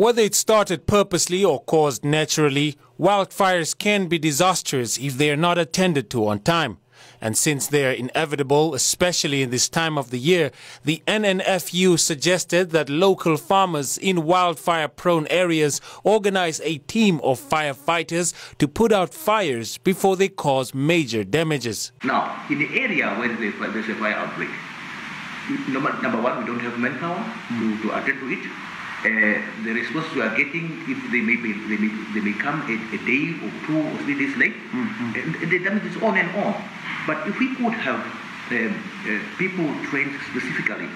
Whether it started purposely or caused naturally, wildfires can be disastrous if they are not attended to on time. And since they are inevitable, especially in this time of the year, the NNFU suggested that local farmers in wildfire prone areas organize a team of firefighters to put out fires before they cause major damages. Now, in the area where there's a fire outbreak, number, one, we don't have manpower mm. to, to attend to it. Uh, the response we are getting, if they may be, they may, they may come a, a day or two or three days late, mm-hmm. and, the damage is on and on. But if we could have um, uh, people trained specifically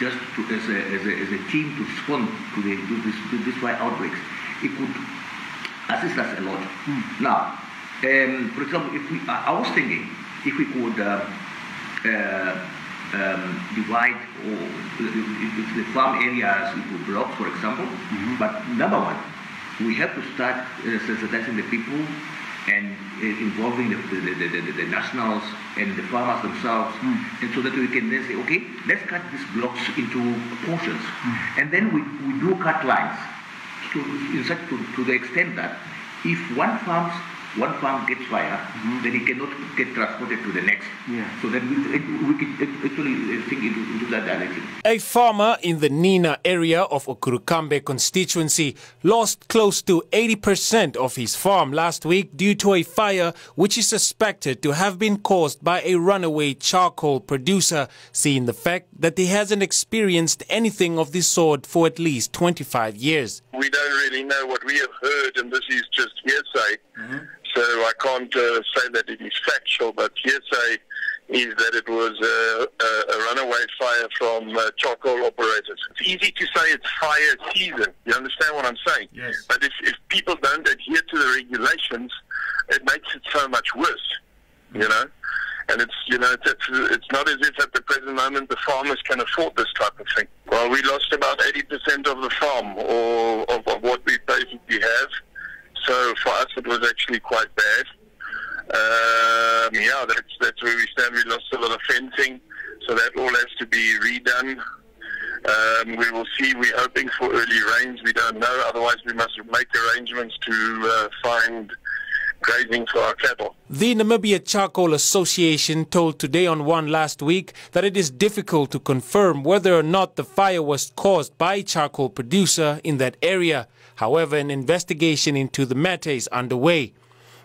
just to, as, a, as, a, as a team to respond to, the, to, this, to this fire outbreaks, it could assist us a lot. Mm. Now, um, for example, if we, I was thinking if we could uh, uh, um, divide or the farm areas into blocks, for example. Mm-hmm. But number one, we have to start uh, sensitizing the people and uh, involving the, the, the, the, nationals and the farmers themselves, mm. and so that we can then say, okay, let's cut these blocks into portions, mm. and then we, we do cut lines to, in such to, to the extent that if one farms one farm gets fire, mm-hmm. then it cannot get transported to the next. Yeah. So then we, we can actually think into, into that direction. A farmer in the Nina area of Okorukambe constituency lost close to 80% of his farm last week due to a fire which is suspected to have been caused by a runaway charcoal producer, seeing the fact that he hasn't experienced anything of this sort for at least 25 years. We don't really know what we have heard, and this is just hearsay. Mm-hmm so I can't uh, say that it is factual, but hearsay is that it was a, a, a runaway fire from uh, charcoal operators. It's easy to say it's fire season. You understand what I'm saying? Yes. But if, if people don't adhere to the regulations, it makes it so much worse. You know. And it's you know it's, it's not as if at the present moment the farmers can afford this type of thing. Well, we lost about 80% of the farm or of, of what we basically have. So for us, it was actually quite bad. Um, yeah, that's that's where we stand. We lost a lot of fencing, so that all has to be redone. Um, we will see. We're hoping for early rains. We don't know. Otherwise, we must make arrangements to uh, find grazing for our cattle. The Namibia Charcoal Association told Today on One last week that it is difficult to confirm whether or not the fire was caused by charcoal producer in that area. However, an investigation into the matter is underway.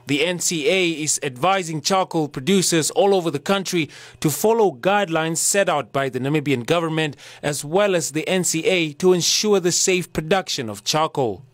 The NCA is advising charcoal producers all over the country to follow guidelines set out by the Namibian government as well as the NCA to ensure the safe production of charcoal.